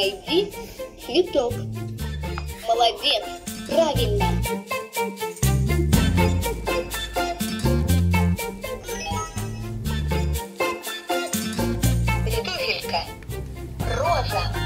найди цветок. Молодец, правильно. Петуфелька. Роза.